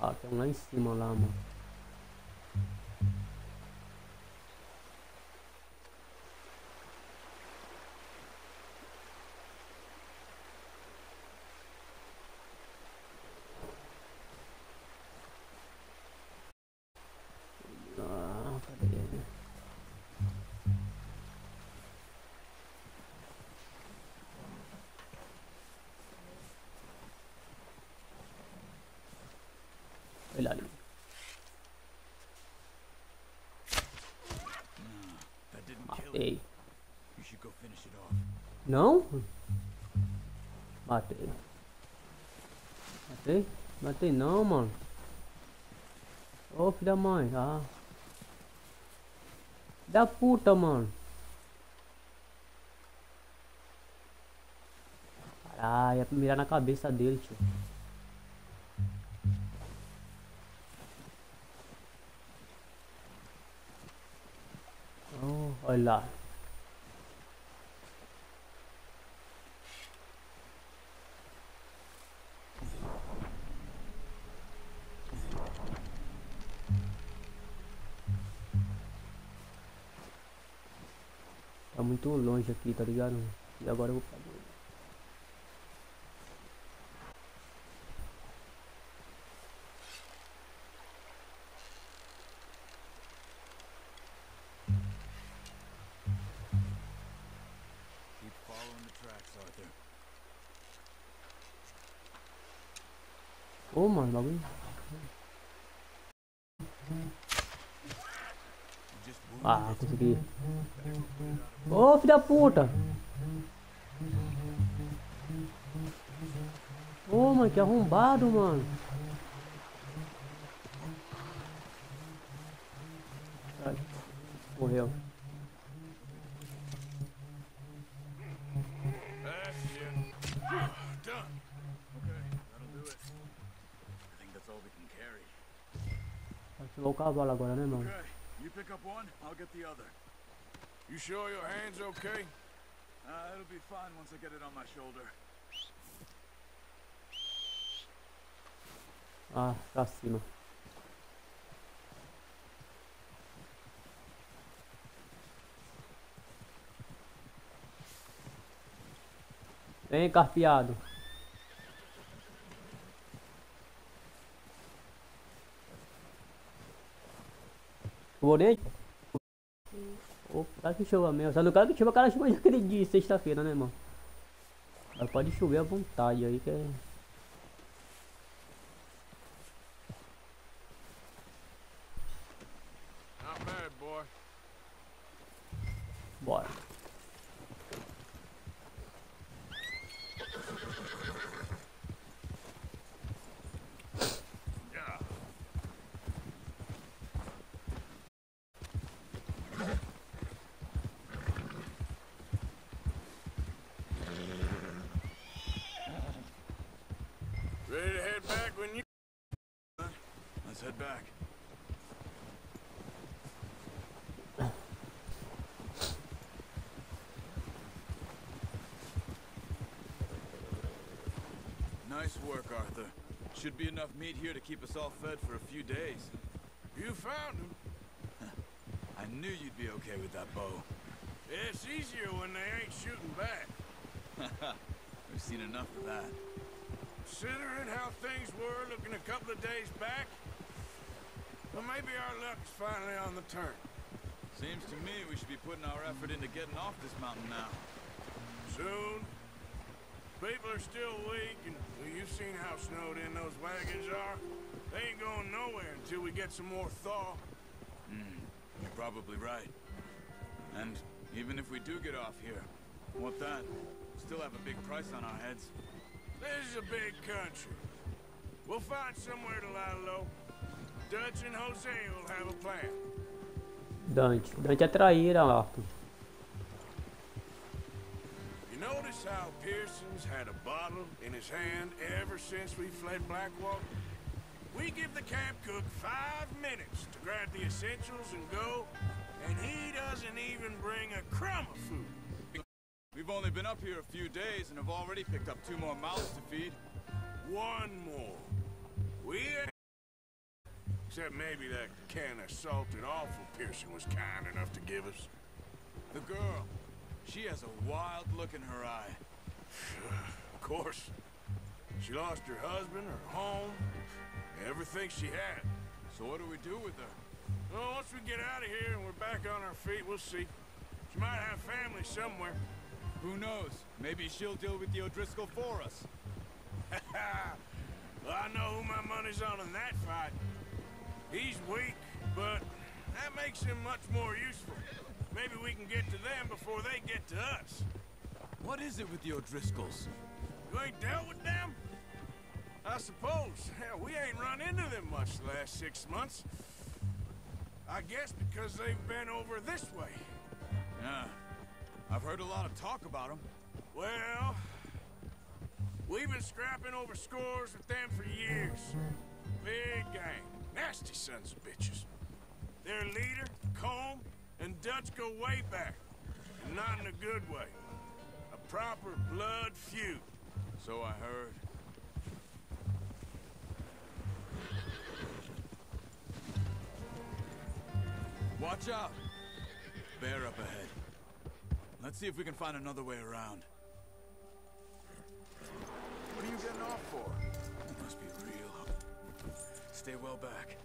Ah, tem um lá em cima lá, mano. Matei. Não? Matei. Matei? Matei não, mano. Ô filho da mãe, ah. Da puta, mano. Caralho, ia mirar na cabeça dele, tio. Lá. Tá muito longe aqui, tá ligado? E agora eu vou Consegui. Ô, filho da puta! Ô, mano, que arrombado, mano. Ai, morreu. That's it. Done. Okay, that'll do it. I think that's all we can carry. Ativou o cavalo agora, né, mano? Okay, you pick up one, I'll get the other. You sure your hand's okay? Uh, it'll be fine once I get it on my shoulder. Ah, pra cima. Vem, carpeado. Nem. O cara que chova mesmo. Só não quero que chova, o cara chova naquele dia, sexta-feira, né, irmão? Mas pode chover à vontade aí, que é. Nice work, Arthur. Should be enough meat here to keep us all fed for a few days. You found him. I knew you'd be okay with that bow. It's easier when they ain't shooting back. We've seen enough of that. Considering how things were looking a couple of days back, well, maybe our luck's finally on the turn. Seems to me we should be putting our effort into getting off this mountain now. Soon. People are still weak, and well, you've seen how snowed in those wagons are. They ain't going nowhere until we get some more thaw. Hmm, you're probably right. And even if we do get off here, what that? Still have a big price on our heads. This is a big country. We'll find somewhere to lie low. Dutch and Hosea will have a plan. Dante. Dante é traíra, Arthur. You how Pearson's had a bottle in his hand ever since we fled Blackwater? We give the camp cook five minutes to grab the essentials and go, and he doesn't even bring a crumb of food. We've only been up here a few days and have already picked up two more mouths to feed. One more. We ain't... Except maybe that can of salted offal Pearson was kind enough to give us. The girl, she has a wild look in her eye. Of course. She lost her husband, her home, everything she had. So what do we do with her? Well, once we get out of here and we're back on our feet, we'll see. She might have family somewhere. Who knows? Maybe she'll deal with the O'Driscoll for us. well, I know who my money's on in that fight. He's weak, but that makes him much more useful. Maybe we can get to them before they get to us. What is it with the O'Driscolls? You ain't dealt with them? I suppose. Hell, we ain't run into them much the last six months. I guess because they've been over this way. Yeah. I've heard a lot of talk about them. Well, we've been scrapping over scores with them for years. Big gang. Nasty sons of bitches. Their leader, Colm, and Dutch go way back. And not in a good way. A proper blood feud. So I heard. Watch out! Bear up ahead. Let's see if we can find another way around. What are you getting off for? It must be real. Stay well back.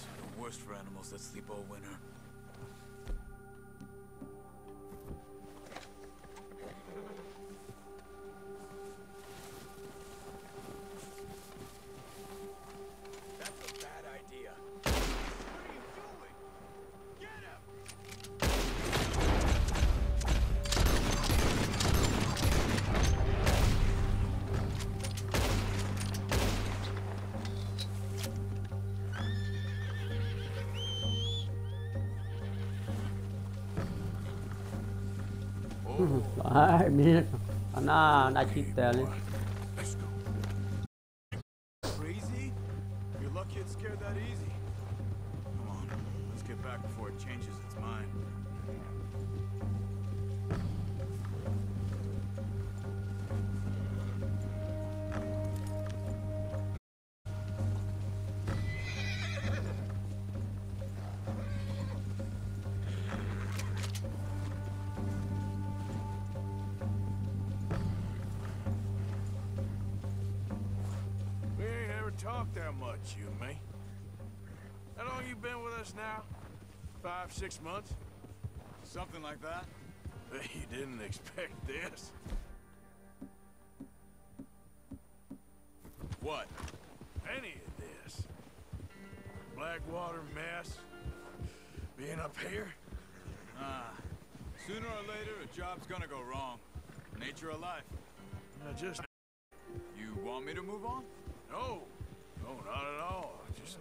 The worst for animals that sleep all winter. Vai, menino. Tá na, na titela, Months? Something like that? You didn't expect this. What? Any of this. Blackwater mess. Being up here? Ah. Sooner or later, a job's gonna go wrong. Nature of life. I just... You want me to move on? No. No, not at all. I just...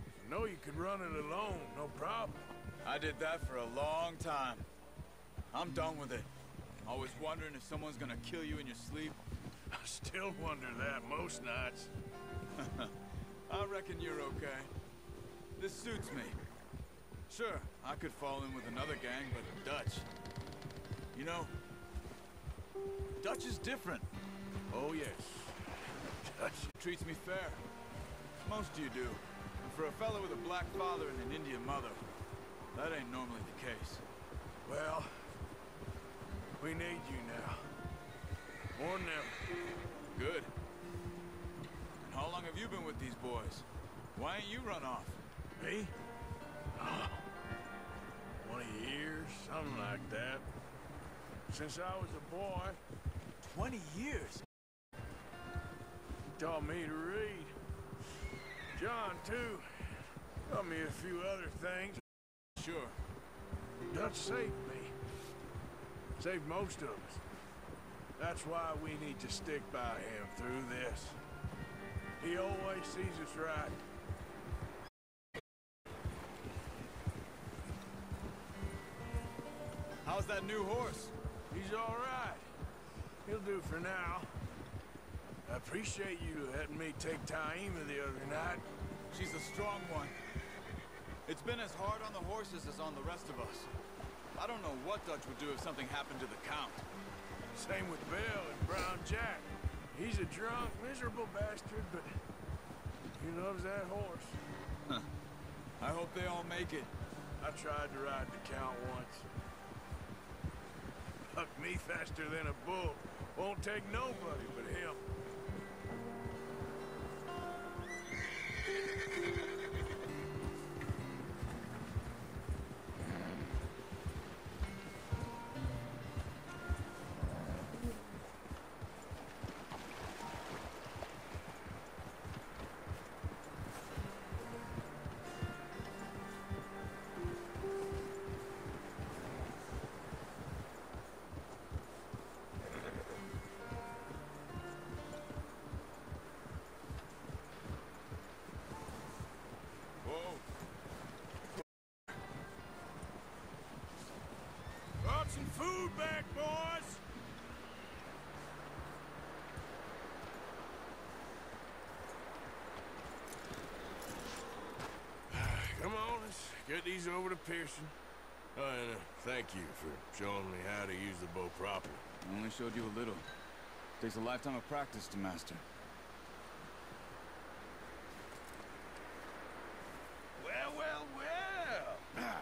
I know you could run it alone, no problem. I did that for a long time. I'm done with it. Always wondering if someone's gonna kill you in your sleep. I still wonder that most nights. I reckon you're okay. This suits me. Sure, I could fall in with another gang, but Dutch... You know... Dutch is different. Oh, yes. Dutch. Treats me fair. Most of you do. And for a fellow with a black father and an Indian mother, that ain't normally the case. Well, we need you now. More than ever. Good. And how long have you been with these boys? Why ain't you run off? Me? Oh, 20 years, something like that. Since I was a boy. 20 years? He taught me to read. John, too. Taught me a few other things. Sure. Dutch saved me. Saved most of us. That's why we need to stick by him through this. He always sees us right. How's that new horse? He's all right. He'll do for now. I appreciate you letting me take Taima the other night. She's a strong one. Been as hard on the horses as on the rest of us. I don't know what Dutch would do if something happened to the Count. Same with Bill and Brown Jack. He's a drunk, miserable bastard, but he loves that horse. I hope they all make it. I tried to ride the Count once. Hucked me faster than a bull. Won't take nobody but him. Get these over to Pearson. Oh, and uh, thank you for showing me how to use the bow properly. I only showed you a little. Takes a lifetime of practice to master. Well, well, well.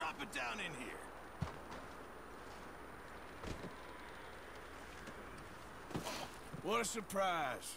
Drop it down in here. What a surprise.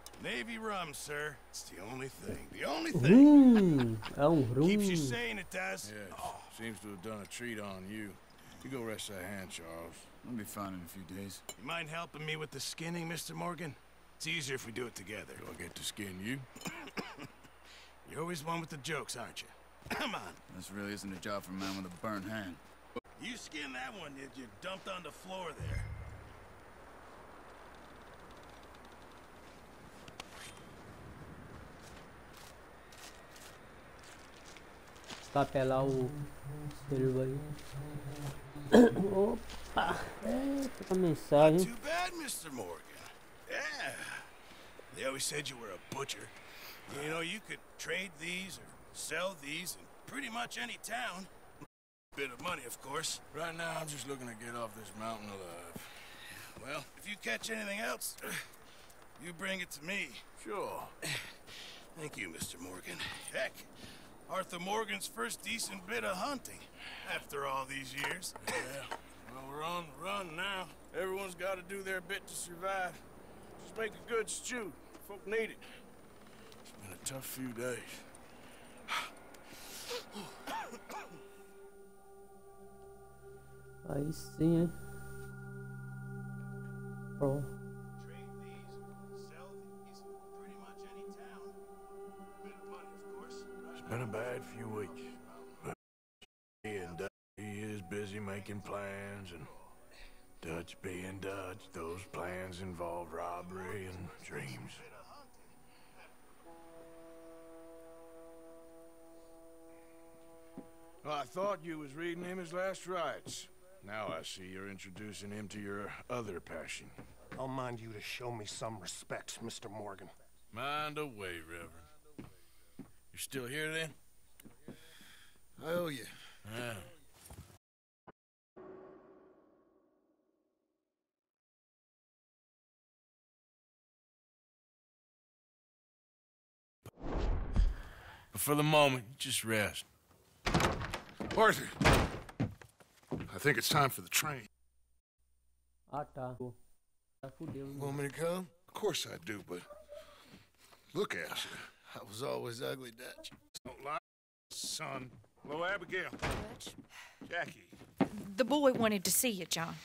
Navy rum, sir. It's the only thing. The only thing. Rum. É rum. Keeps you sane, it does. Yes, oh. seems to have done a treat on you. You go rest that hand, Charles. I'll be fine in a few days. You mind helping me with the skinning, Mr. Morgan? It's easier if we do it together. Do I get to skin you? You're always one with the jokes, aren't you? Come on. This really isn't a job for a man with a burnt hand. You skinned that one, did you? Dumped on the floor there. Escapelar o servo aí. Opa! Eita, com a mensagem. Too bad, Mr. Morgan. Yeah. They always said you were a butcher. You know, you could trade these or sell these in pretty much any town. Bit of money, of course. Right now, I'm just looking to get off this mountain alive. Well, if you catch anything else, you bring it to me. Sure. Thank you, Mr. Morgan. Heck, Arthur Morgan's first decent bit of hunting after all these years. Yeah. Well, we're on the run now. Everyone's got to do their bit to survive. Just make a good stew. Folk need it. It's been a tough few days. Aí sim, hein? Pronto. Been a bad few weeks. But he and Dutch, he is busy making plans, and Dutch being Dutch, those plans involve robbery and dreams. Well, I thought you was reading him his last rites. Now I see you're introducing him to your other passion. I'll mind you to show me some respect, Mr. Morgan. Mind away, Reverend. You still here then? I owe you. Yeah. But for the moment, just rest. Arthur! I think it's time for the train. Ah, tá. Tá Want me to come? Of course I do, but look at you. I was always ugly, Dutch. Don't lie, son. Hello, Abigail. Dutch? Jackie. The boy wanted to see you, John.